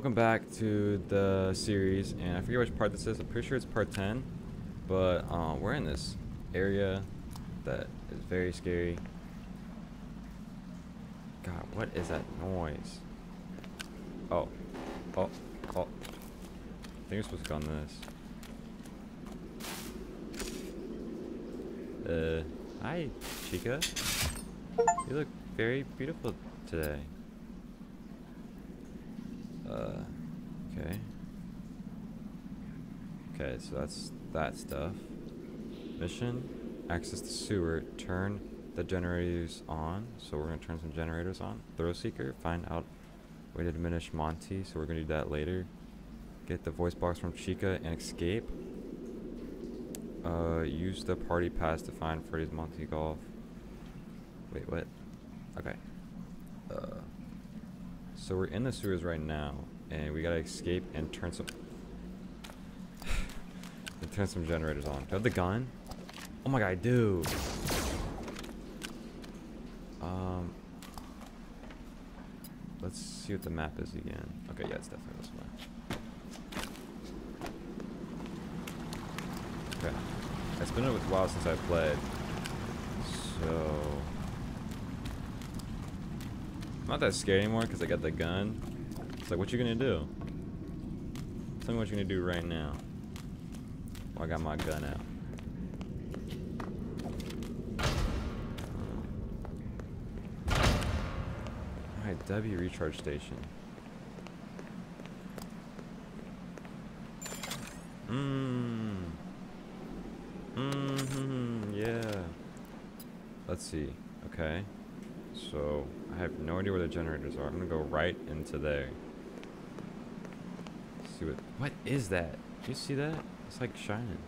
welcome back to the series, and I forget which part this is. I'm pretty sure it's part 10, but uh, we're in this area that is very scary. God, what is that noise? Oh, oh, oh. I think we're supposed to go on this. Uh, hi, Chica. You look very beautiful today. Uh, okay. Okay, so that's that stuff. Mission, access the sewer, turn the generators on. So we're gonna turn some generators on. Thrill Seeker, find out way to diminish Monty, so we're gonna do that later. Get the voice box from Chica and escape. Uh, use the party pass to find Freddy's Monty Golf. Wait, what? Okay. Uh, so we're in the sewers right now, and we gotta escape and turn some... and turn some generators on. Do I have the gun? Oh my god, I do! Um... Let's see what the map is again. Okay, yeah, it's definitely this way. Okay. It's been a while since I've played. So... I'm not that scared anymore because I got the gun. It's like, what you gonna do? Tell me what you're gonna do right now. I got my gun out. Alright, W recharge station. Mmm. Mmm, yeah. Let's see. Okay. So, I have no idea where the generators are. I'm gonna go right into there. See what... What is that? Do you see that? It's like shining.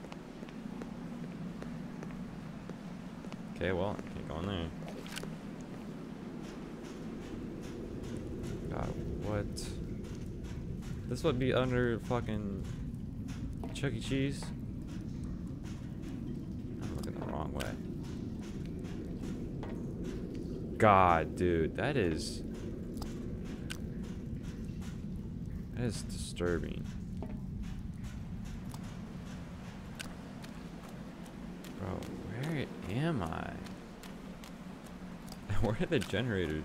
Okay, well, can't go in there. God, what? This would be under fucking Chuck E. Cheese? I'm looking the wrong way. God, dude, that is... That is disturbing. Bro, where am I? where are the generators?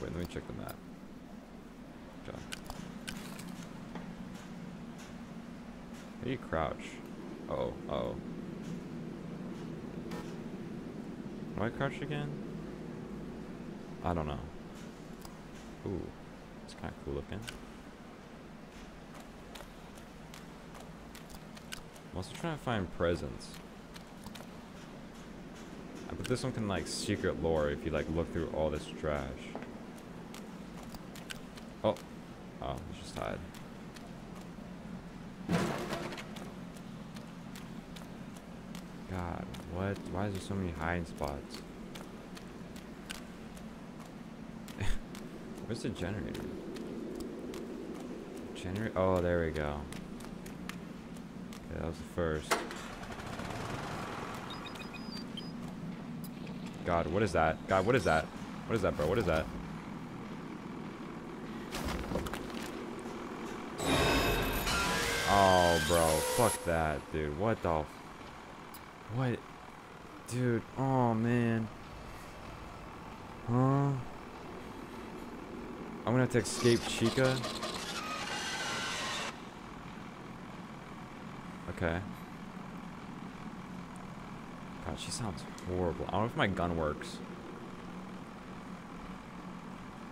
Wait, let me check the map. How do you crouch? Uh oh, uh oh. I crouch again? I don't know. Ooh, it's kind of cool looking. I'm also trying to find presents. I bet this one can like secret lore if you like look through all this trash. Oh, oh, it's just hide. God, what? Why is there so many hiding spots? Where's the generator? Generator? Oh, there we go. Okay, that was the first. God, what is that? God, what is that? What is that, bro? What is that? Oh, bro. Fuck that, dude. What the... What? Dude, oh, man. Huh? I'm gonna have to escape Chica. Okay. God, she sounds horrible. I don't know if my gun works.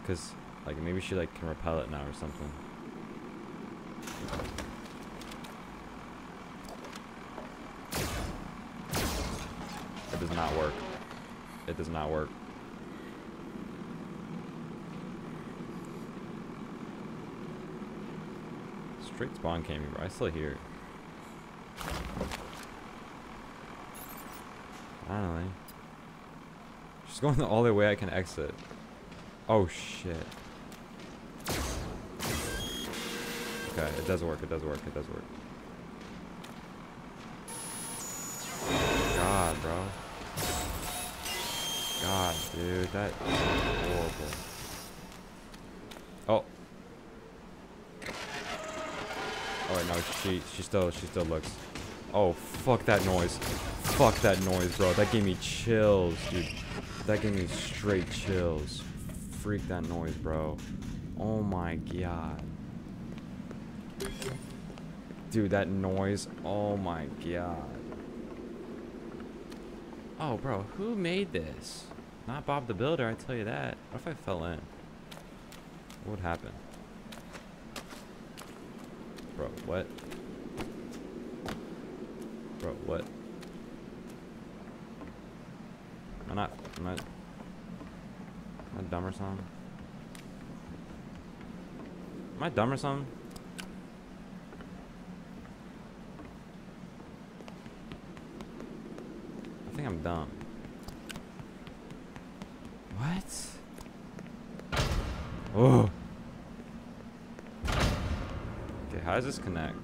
Cause, like, maybe she, like, can repel it now or something. It does not work. It does not work. Straight spawn came here. I still hear it. Finally. She's going the only way I can exit. Oh shit. Okay, it does work, it does work, it does work. God, bro. God, dude, that is horrible. Oh. Oh no, she she still she still looks. Oh fuck that noise. Fuck that noise, bro. That gave me chills, dude. That gave me straight chills. Freak that noise, bro. Oh my god. Dude, that noise. Oh my god. Oh, bro, who made this? Not Bob the Builder, I tell you that. What if I fell in? What would happen? Bro, what? Bro, what? Am I not, am I, am I dumb or something? Am I dumb or something? I think I'm dumb. What? Oh. Okay, how does this connect?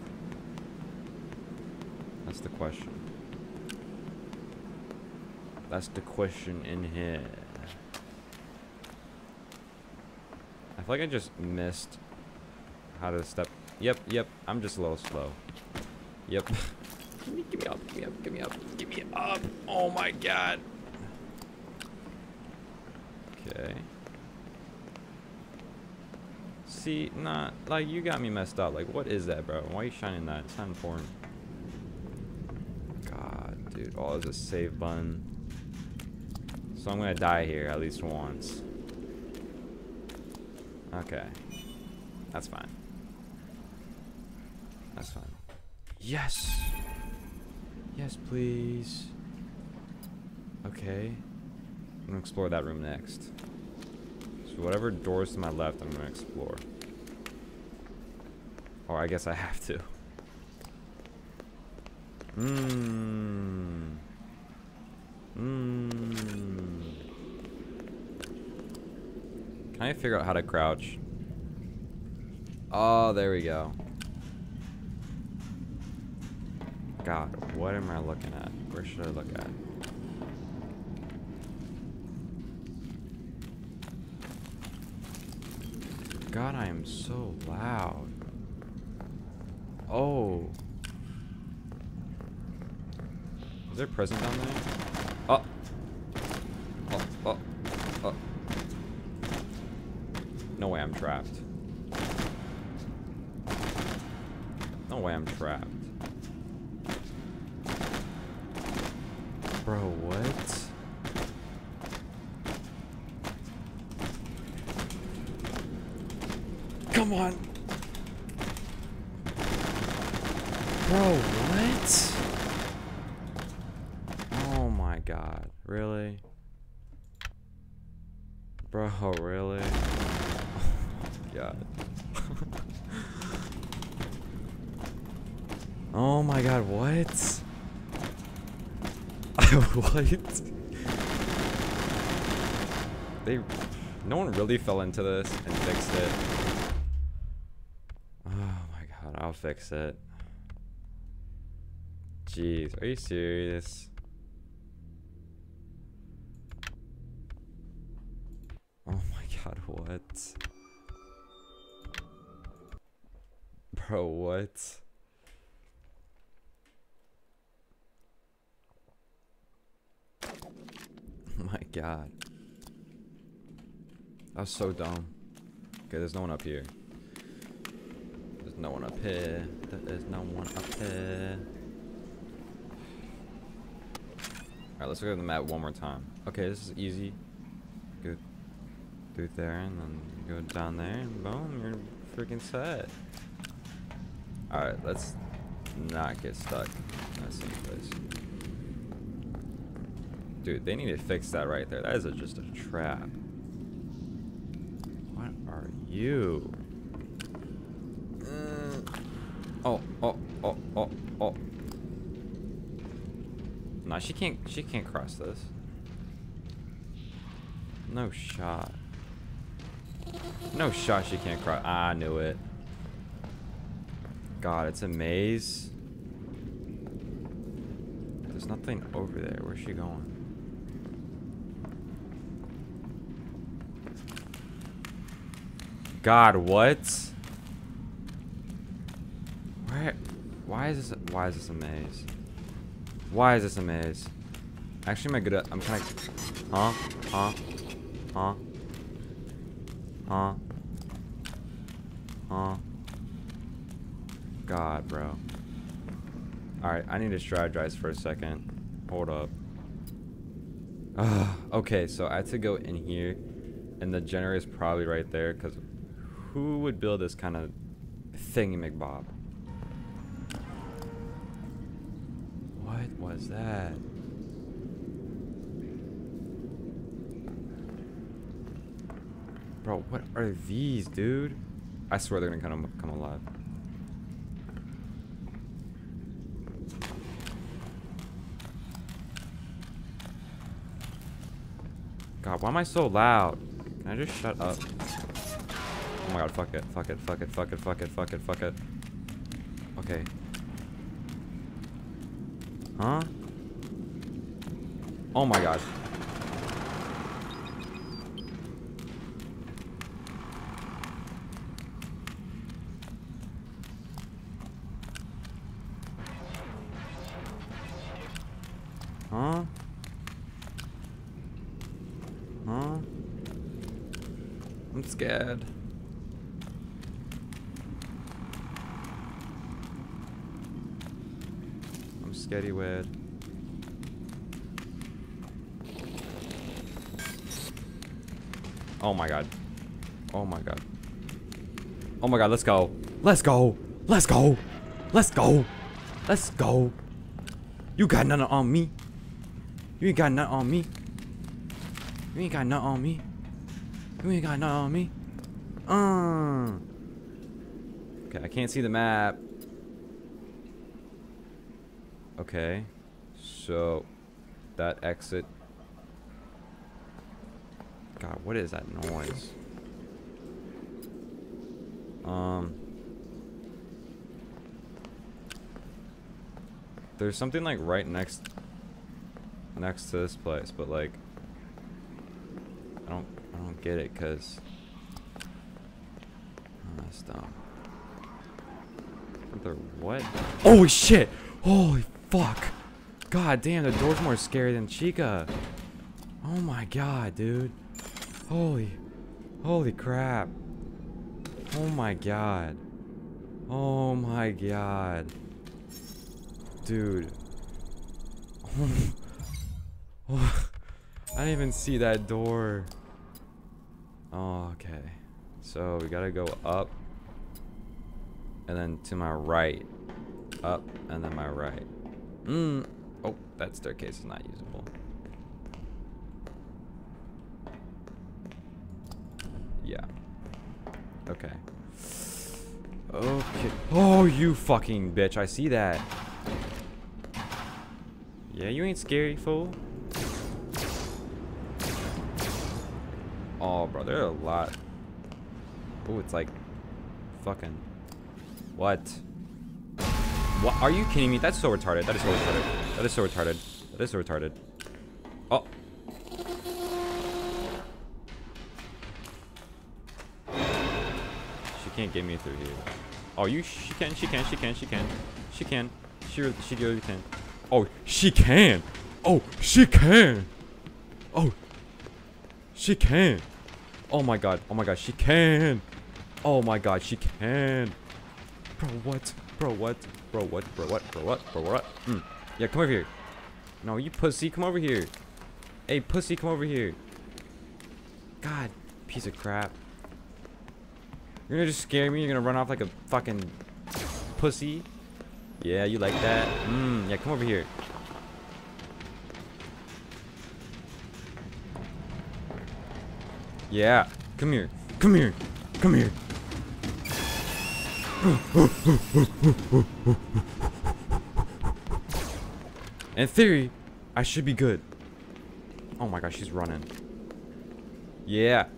That's the question. That's the question in here. I feel like I just missed how to step. Yep, yep, I'm just a little slow. Yep. give, me, give me up, give me up, give me up, give me up. Oh my god. Okay. See, nah, like you got me messed up. Like, what is that, bro? Why are you shining that? It's not important. God, dude. Oh, there's a save button. So I'm gonna die here at least once. Okay. That's fine. That's fine. Yes! Yes, please. Okay. I'm gonna explore that room next. So whatever doors to my left, I'm gonna explore. Or I guess I have to. Mmm. Mmm. Can I figure out how to crouch? Oh, there we go. God, what am I looking at? Where should I look at? God, I am so loud. Oh. Is there a present down there? Oh. Oh, oh, oh. No way I'm trapped. No way I'm trapped. Bro, what? Come on. Bro, what? Oh my god. Really? Bro, really? Oh my god. oh my god, what? what? They... No one really fell into this and fixed it. I'll fix it. Jeez, are you serious? Oh my god, what? Bro, what? Oh my god. That was so dumb. Okay, there's no one up here. There's no one up here. There's no one up here. Alright, let's look at the map one more time. Okay, this is easy. Go through there and then go down there and boom, you're freaking set. Alright, let's not get stuck in that same place. Dude, they need to fix that right there. That is a, just a trap. What are you? oh, oh, oh. Nah, she can't, she can't cross this. No shot. No shot she can't cross. Ah, I knew it. God, it's a maze. There's nothing over there. Where's she going? God, what? Why is this? Why is this a maze? Why is this a maze? Actually, am I good at? I'm kind of. Huh? Huh? Huh? Huh? Huh? God, bro. Alright, I need to strategize for a second. Hold up. Ugh, okay, so I had to go in here, and the generator is probably right there, because who would build this kind of thingy McBob? What was that? Bro, what are these, dude? I swear they're gonna come, come alive. God, why am I so loud? Can I just shut up? Oh my god, fuck it, fuck it, fuck it, fuck it, fuck it, fuck it, fuck it. Okay. Huh? Oh my god. Huh? Huh? I'm scared. I'm weird. Oh my god. Oh my god. Oh my god, let's go. Let's go. Let's go. Let's go. Let's go. You got nothing on me. You ain't got nothing on me. You ain't got nothing on me. You ain't got nothing on me. Uh. Okay, I can't see the map. Okay. So, that exit. God, what is that noise? Um. There's something like right next next to this place, but like I don't I don't get it cuz oh, that's dumb. What? Holy shit! Holy fuck! God damn, the door's more scary than Chica. Oh my god, dude. Holy Holy crap. Oh my god. Oh my god. Dude. Oh, I didn't even see that door. Oh, okay. So we gotta go up. And then to my right. Up and then my right. Mmm. Oh, that staircase is not usable. Yeah. Okay. Okay. Oh, you fucking bitch. I see that. Yeah, you ain't scary, fool. Oh, bro, there are a lot. Oh, it's like fucking what? What? Are you kidding me? That's so retarded. That is so retarded. That is so retarded. That is so retarded. Oh. She can't get me through here. Oh, you? She can. She can. She can. She can. She can. She. She really can. Oh, she can. Oh, she can. Oh, she can. Oh my god. Oh my god. She can. Oh my god. She can. Bro, what? Bro, what? Bro, what? Bro, what? Bro, what? Bro, what? Mm. Yeah, come over here. No, you pussy. Come over here. Hey, pussy, come over here. God, piece of crap. You're gonna just scare me? You're gonna run off like a fucking pussy? Yeah, you like that? Mmm, yeah, come over here. Yeah, come here. Come here. Come here. In theory, I should be good. Oh my gosh, she's running. Yeah.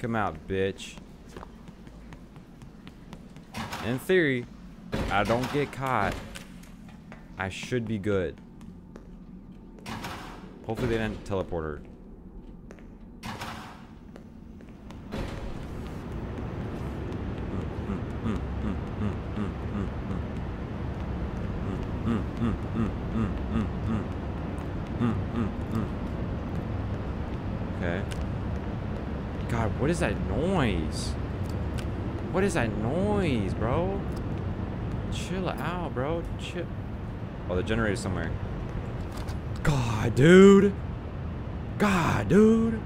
Come out, bitch. In theory, I don't get caught. I should be good. Hopefully they didn't teleport her. mm, mm, mm, mm. Mm, mm, mm. Okay. God, what is that noise? What is that noise, bro? Chill out, bro. Chill. Oh, the generator's somewhere. God, dude. God, dude.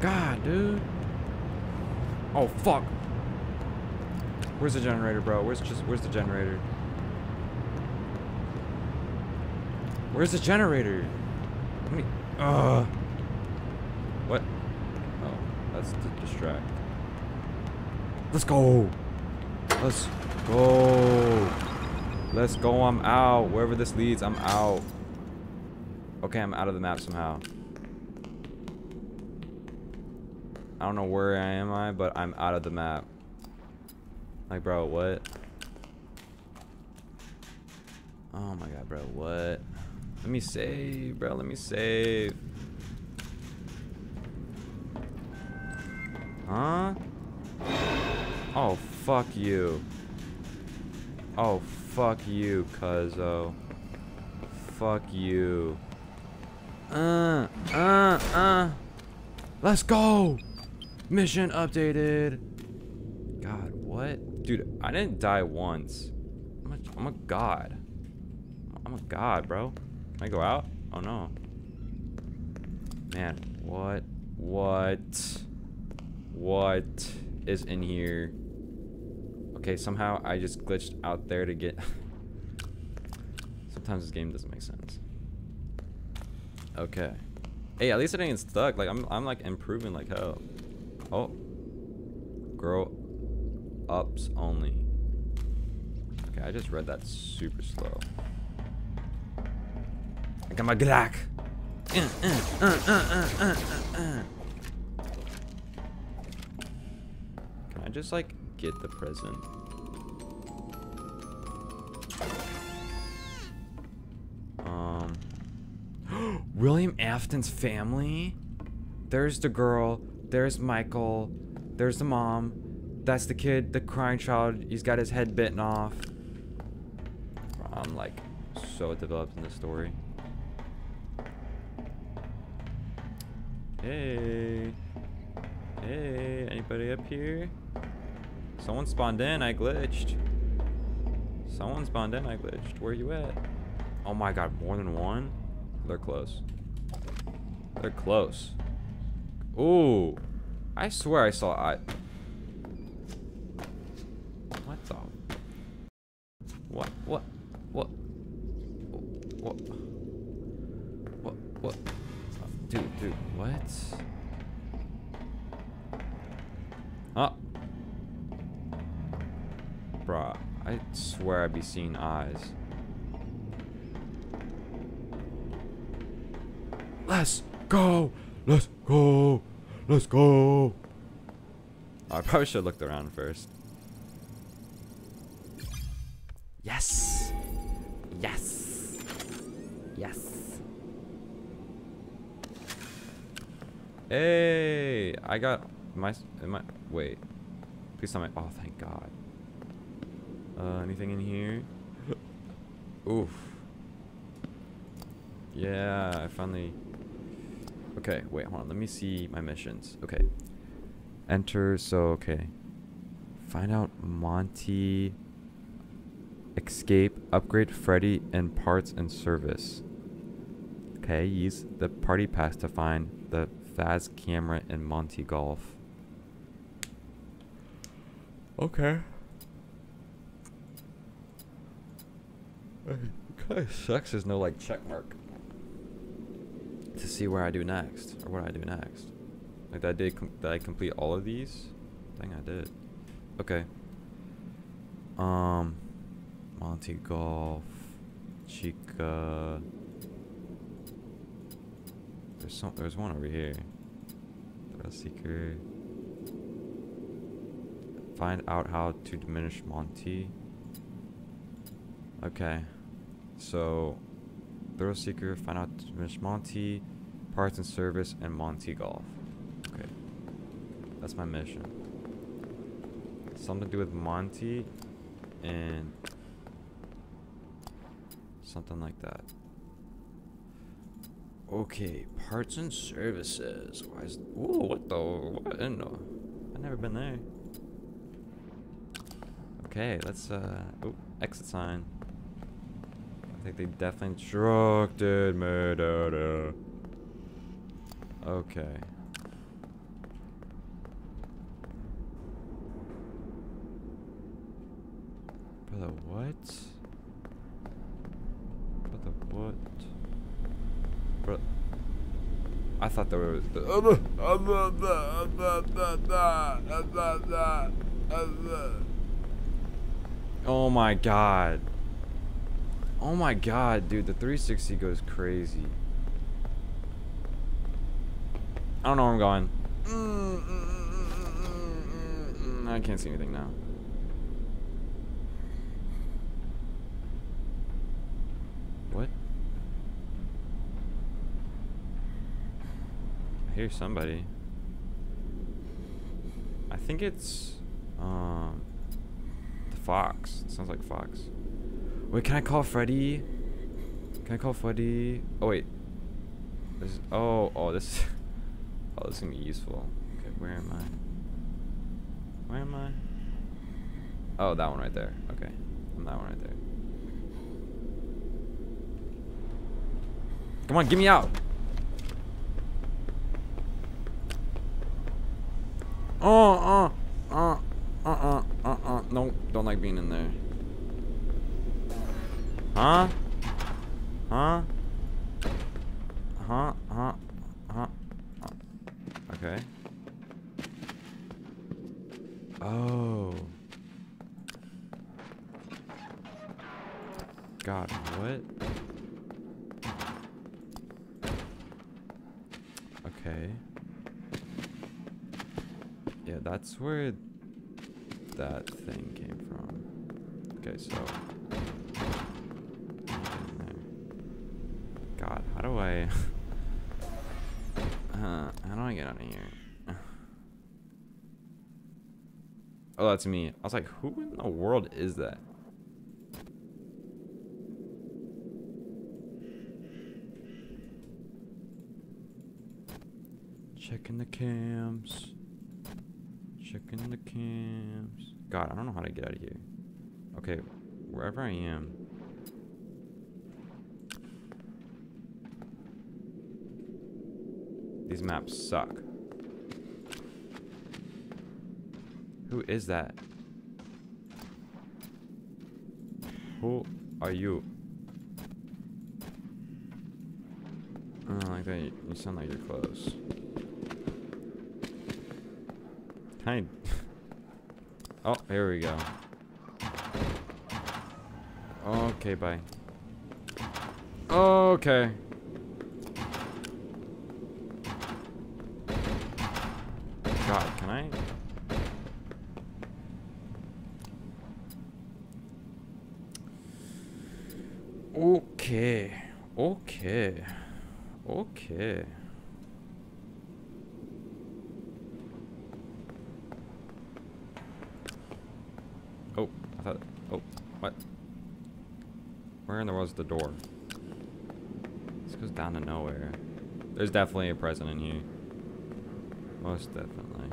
God, dude. Oh, fuck. Where's the generator, bro? Where's just where's the generator? Where's the generator? Many? Uh. What? Oh, that's to distract. Let's go. Let's go. Let's go. I'm out. Wherever this leads, I'm out. Okay, I'm out of the map somehow. I don't know where I am I, but I'm out of the map. Like, bro, what? Oh my god, bro, what? Let me save, bro, let me save. Huh? Oh, fuck you. Oh, fuck you, cuzzo. Fuck you. Uh, uh, uh. Let's go! Mission updated. God, what? Dude, I didn't die once. I'm a, I'm a god. I'm a god, bro. Can I go out? Oh, no. Man, what? What? What is in here? Okay, somehow I just glitched out there to get... Sometimes this game doesn't make sense. Okay. Hey, at least I didn't get stuck. Like, I'm, I'm like improving like hell. Oh. Grow ups only. Okay, I just read that super slow. Got my Glock. Uh, uh, uh, Can I just like get the present? Um. William Afton's family? There's the girl. There's Michael. There's the mom. That's the kid, the crying child. He's got his head bitten off. I'm like so developed in the story. Hey. Hey, anybody up here? Someone spawned in, I glitched. Someone spawned in, I glitched. Where you at? Oh my god, more than one? They're close. They're close. Ooh. I swear I saw I. What the? What? What? What? What? What? What? Dude, what? Oh. Bruh, I swear I'd be seeing eyes. Let's go! Let's go! Let's go! I probably should have looked around first. Hey! I got my... I... Wait. Please tell me... Oh, thank God. Uh, anything in here? Oof. Yeah, I finally... Okay, wait, hold on. Let me see my missions. Okay. Enter, so, okay. Find out Monty. Escape, upgrade Freddy, and parts and service. Okay, use the party pass to find the Faz camera in Monty Golf. Okay. It kind of sucks there's no like check mark to see where I do next or what I do next. Like that did did I complete all of these? I think I did. Okay. Um, Monty Golf, Chica. There's some. There's one over here. Thrill Seeker. Find out how to diminish Monty. Okay. So Thrill Seeker, find out to diminish Monty, parts and service, and Monty Golf. Okay. That's my mission. Something to do with Monty and something like that. Okay, parts and services. Why is Ooh, what the what in the I've never been there. Okay, let's uh oh, exit sign. I think they definitely instructed me da, da. Okay. Brother, what? Brother, what? Bro, I thought there was. Oh my god. Oh my god, dude, the 360 goes crazy. I don't know where I'm going. I can't see anything now. What? I hear somebody. I think it's um the fox. It sounds like fox. Wait, can I call Freddy? Can I call Freddy? Oh wait. This is, oh oh this oh this is gonna be useful. Okay, where am I? Where am I? Oh that one right there. Okay. I'm that one right there. Come on, get me out. Oh, uh, uh, uh, uh, uh, uh. No, don't like being in there. Huh? Huh? Huh? Huh? Huh? Okay. Oh. God, what? Okay. That's where that thing came from. Okay, so. God, how do I. uh, how do I get out of here? oh, that's me. I was like, who in the world is that? Checking the cams. Checking the camps. God, I don't know how to get out of here. Okay, wherever I am. These maps suck. Who is that? Who are you? I don't like that. You sound like you're close. Kind. Oh, here we go. Okay, bye. Okay. God, can I? Okay. Okay. Okay. Oh, I thought. Oh, what? Where in the world's the door? This goes down to nowhere. There's definitely a present in here. Most definitely.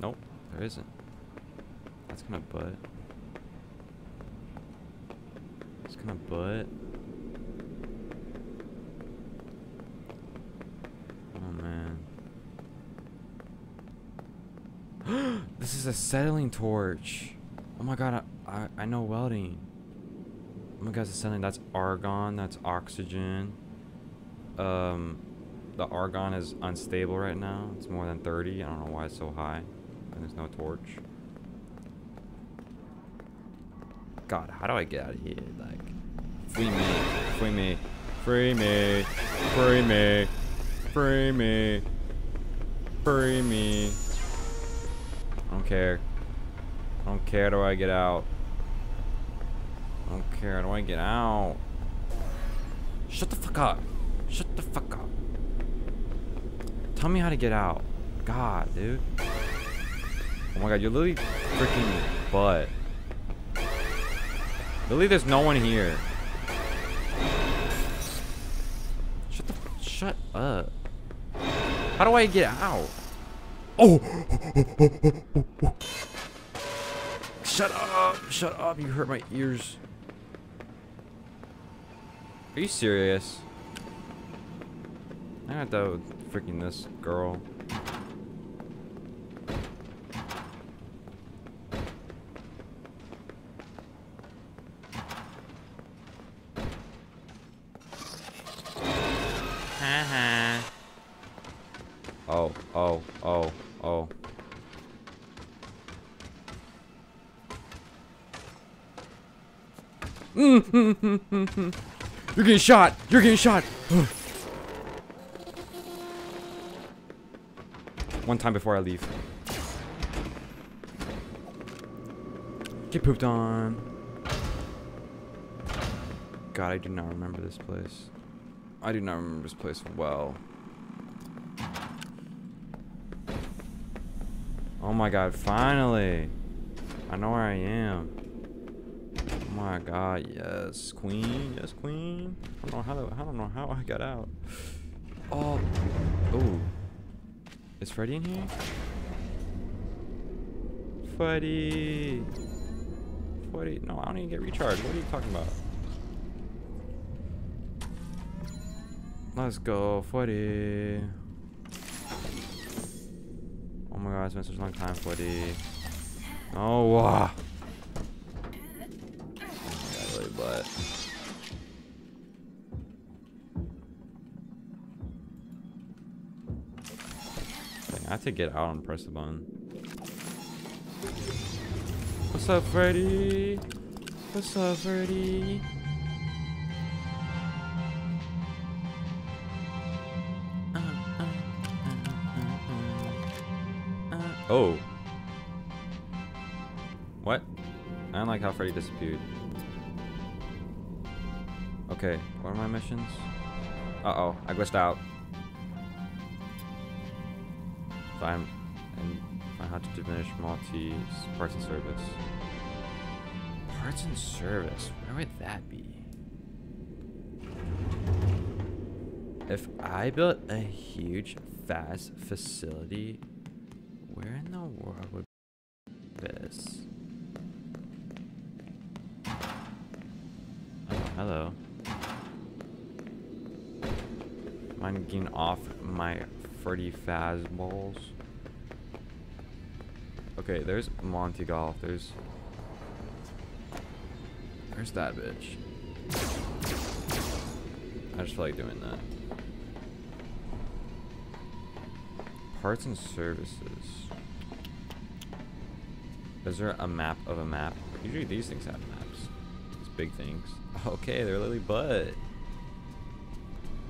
Nope, there isn't. That's gonna butt. It's gonna butt. Oh man. this is a settling torch. Oh my god, I, I, I know welding. Oh my god, acetylene. That's argon. That's oxygen. Um, the argon is unstable right now. It's more than 30. I don't know why it's so high. And there's no torch. God, how do I get out of here? Like, free me, free me, free me, free me, free me, free me. I don't care. I don't care. Do I get out? I don't care. Do I get out? Shut the fuck up. Shut the fuck up. Tell me how to get out. God, dude. Oh my god, you're literally freaking butt. Literally, there's no one here. Shut the shut up. How do I get out? Oh! shut up! Shut up! You hurt my ears. Are you serious? I got that with freaking this girl. Haha. oh, oh, oh, oh. You're getting shot! You're getting shot! One time before I leave. Get pooped on. God, I do not remember this place. I do not remember this place well. Oh my god, finally! I know where I am. Oh my god, yes, queen, yes, queen. I don't know how, I don't know how I got out. Oh, oh. Is Freddy in here? Freddy! Freddy, no, I don't even get recharged. What are you talking about? Let's go, Freddy. Oh my god, it's been such a long time, Freddy. Oh, wow. Really I have to get out and press the button. What's up, Freddy? What's up, Freddy? Oh. What? I don't like how Freddy disappeared. Okay, what are my missions? Uh-oh, I glitched out. Find and find how to diminish Monty parts and service. Parts and service, where would that be? If I built a huge, fast facility where in the world would this? Oh, hello. Mind getting off my Freddy Fazballs? Okay, there's Monty Golf. There's... There's that bitch. I just feel like doing that. Parts and services. Is there a map of a map? Usually these things have maps. These big things. Okay, they're Lily Butt.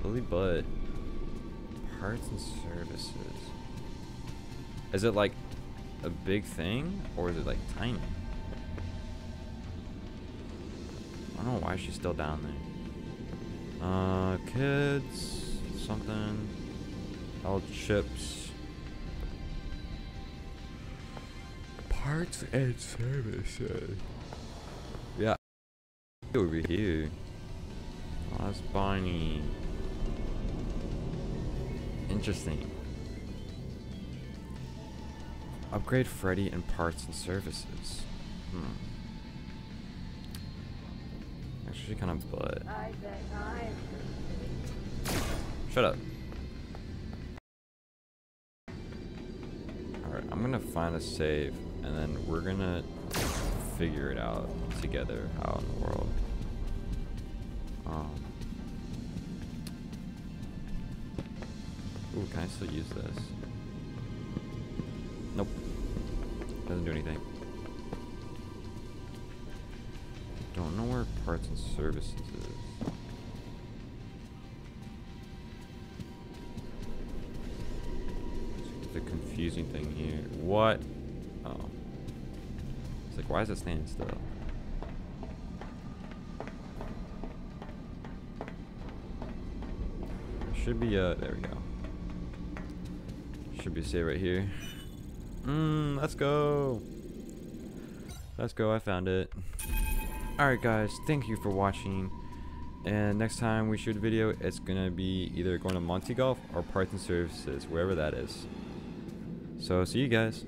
Lily Butt. Parts and services. Is it like a big thing? Or is it like tiny? I don't know why she's still down there. Uh, kids. Something. L chips. Parts and services. Yeah. Over here. Oh, that's Bonnie. Interesting. Upgrade Freddy and parts and services. Hmm. Actually, kind of butt. Shut up. Alright, I'm gonna find a save and then we're gonna figure it out together how in the world. Um, ooh, can I still use this? Nope. Doesn't do anything. Don't know where parts and services is. The confusing thing here. What? Oh. It's like, why is it standing still? Should be, uh, there we go. Should be safe right here. Mmm, let's go. Let's go, I found it. Alright guys, thank you for watching. And next time we shoot a video, it's gonna be either going to Monty Golf or Parts and Services, wherever that is. So see you guys.